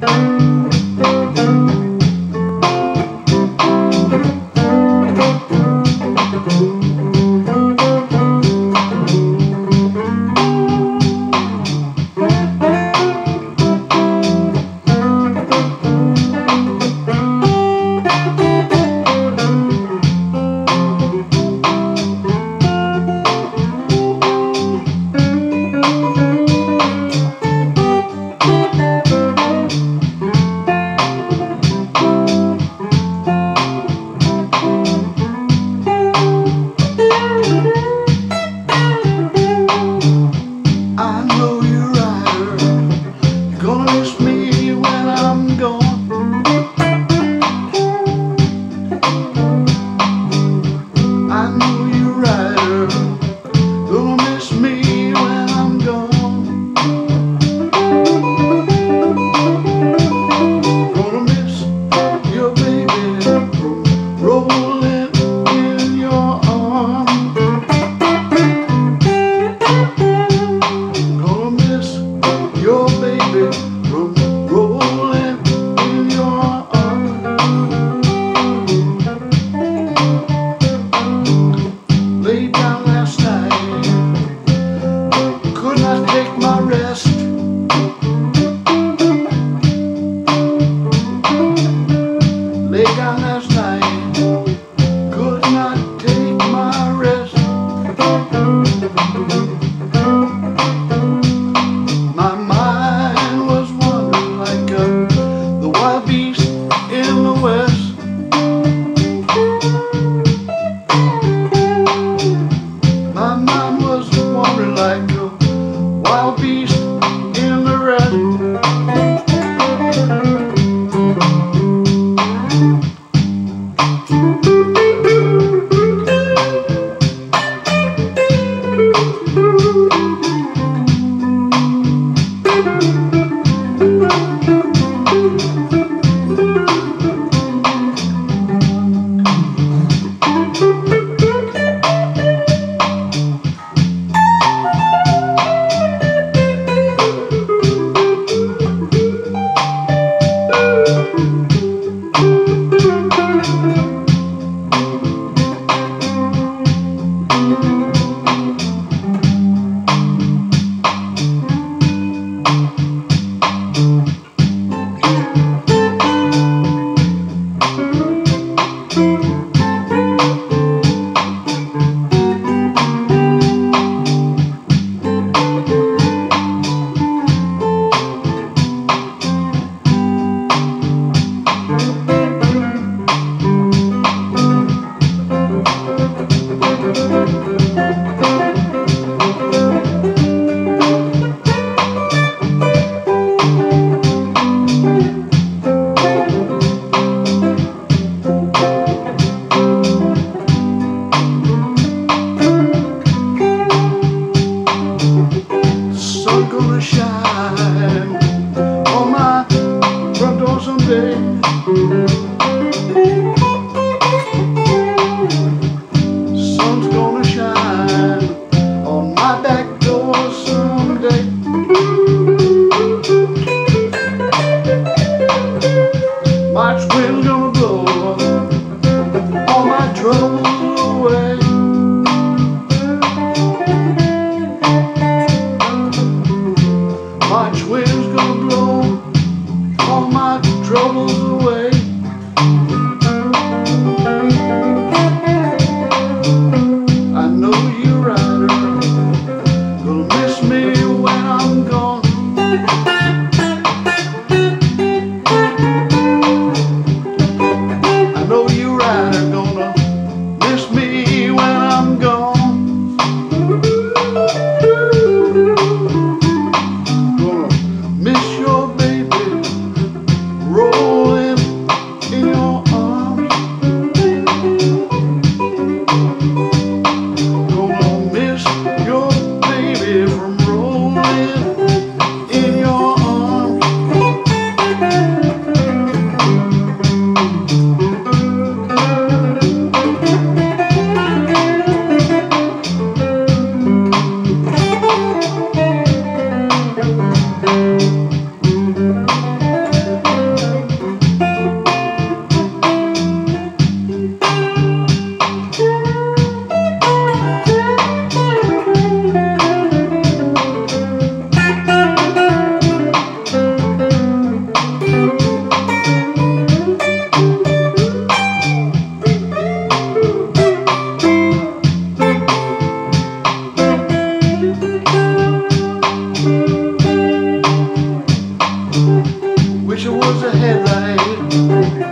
Música rolling right